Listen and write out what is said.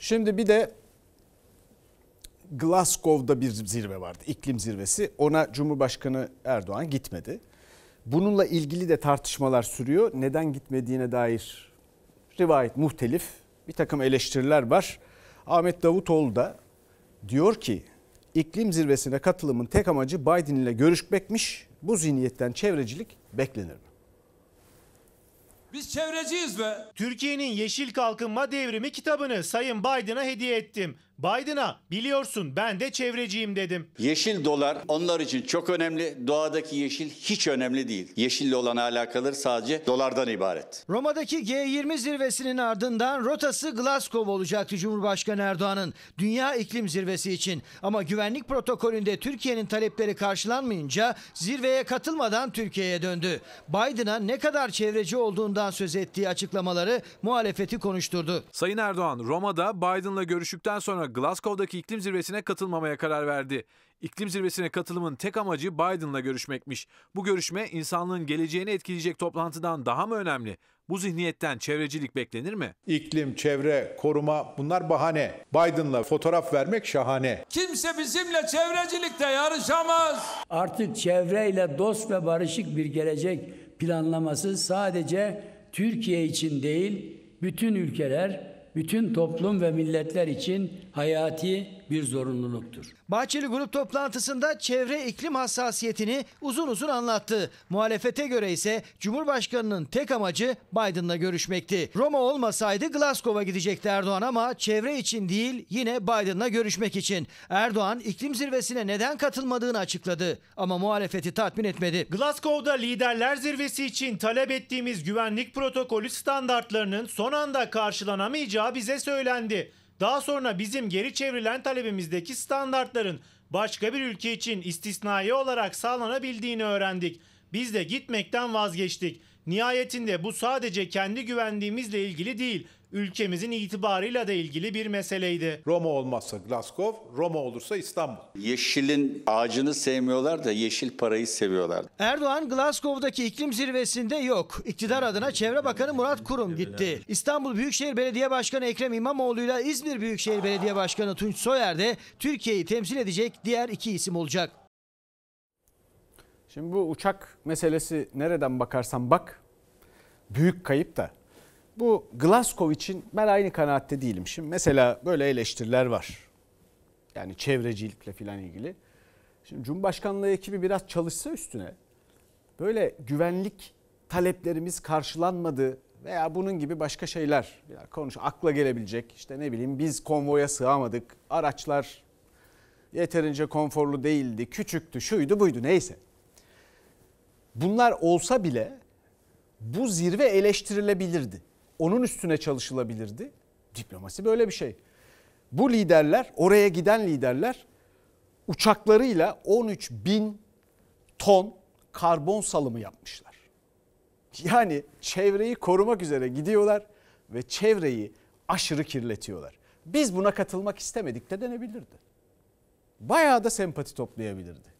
Şimdi bir de Glasgow'da bir zirve vardı. iklim zirvesi. Ona Cumhurbaşkanı Erdoğan gitmedi. Bununla ilgili de tartışmalar sürüyor. Neden gitmediğine dair rivayet muhtelif. Bir takım eleştiriler var. Ahmet Davutoğlu da diyor ki iklim zirvesine katılımın tek amacı Biden ile görüşmekmiş. Bu zihniyetten çevrecilik beklenir mi? Biz çevreciyiz be. Türkiye'nin Yeşil Kalkınma Devrimi kitabını Sayın Biden'a hediye ettim. Biden'a biliyorsun ben de çevreciyim dedim. Yeşil dolar onlar için çok önemli. Doğadaki yeşil hiç önemli değil. Yeşille olan alakaları sadece dolardan ibaret. Roma'daki G20 zirvesinin ardından rotası Glasgow olacaktı Cumhurbaşkanı Erdoğan'ın Dünya İklim Zirvesi için. Ama güvenlik protokolünde Türkiye'nin talepleri karşılanmayınca zirveye katılmadan Türkiye'ye döndü. Biden'a ne kadar çevreci olduğundan söz ettiği açıklamaları muhalefeti konuşturdu. Sayın Erdoğan Roma'da Biden'la görüştükten sonra Glasgow'daki iklim zirvesine katılmamaya karar verdi. İklim zirvesine katılımın tek amacı Biden'la görüşmekmiş. Bu görüşme insanlığın geleceğini etkileyecek toplantıdan daha mı önemli? Bu zihniyetten çevrecilik beklenir mi? İklim, çevre, koruma bunlar bahane. Biden'la fotoğraf vermek şahane. Kimse bizimle çevrecilikte yarışamaz. Artık çevreyle dost ve barışık bir gelecek planlaması sadece Türkiye için değil, bütün ülkeler, bütün toplum ve milletler için hayati bir zorunluluktur. Bahçeli grup toplantısında çevre iklim hassasiyetini uzun uzun anlattı. Muhalefete göre ise Cumhurbaşkanı'nın tek amacı Biden'la görüşmekti. Roma olmasaydı Glasgow'a gidecekti Erdoğan ama çevre için değil yine Biden'la görüşmek için. Erdoğan iklim zirvesine neden katılmadığını açıkladı ama muhalefeti tatmin etmedi. Glasgow'da liderler zirvesi için talep ettiğimiz güvenlik protokolü standartlarının son anda karşılanamayacağı bize söylendi. Daha sonra bizim geri çevrilen talebimizdeki standartların başka bir ülke için istisnai olarak sağlanabildiğini öğrendik. Biz de gitmekten vazgeçtik. Nihayetinde bu sadece kendi güvenliğimizle ilgili değil, ülkemizin itibarıyla da ilgili bir meseleydi. Roma olmazsa Glasgow, Roma olursa İstanbul. Yeşilin ağacını sevmiyorlar da yeşil parayı seviyorlar. Erdoğan Glasgow'daki iklim zirvesinde yok. İktidar adına Çevre Bakanı Murat Kurum gitti. İstanbul Büyükşehir Belediye Başkanı Ekrem İmamoğlu ile İzmir Büyükşehir Belediye Başkanı Tunç Soyer de Türkiye'yi temsil edecek diğer iki isim olacak. Şimdi bu uçak meselesi nereden bakarsan bak büyük kayıp da. Bu Glasgow için ben aynı kanaatte değilim. Şimdi mesela böyle eleştiriler var. Yani çevrecilikle falan ilgili. Şimdi Cumhurbaşkanlığı ekibi biraz çalışsa üstüne böyle güvenlik taleplerimiz karşılanmadı veya bunun gibi başka şeyler yani konuş akla gelebilecek işte ne bileyim biz konvoya sığamadık araçlar yeterince konforlu değildi küçüktü şuydu buydu neyse bunlar olsa bile bu zirve eleştirilebilirdi. Onun üstüne çalışılabilirdi. Diplomasi böyle bir şey. Bu liderler, oraya giden liderler uçaklarıyla 13 bin ton karbon salımı yapmışlar. Yani çevreyi korumak üzere gidiyorlar ve çevreyi aşırı kirletiyorlar. Biz buna katılmak istemedik de denebilirdi. Bayağı da sempati toplayabilirdi.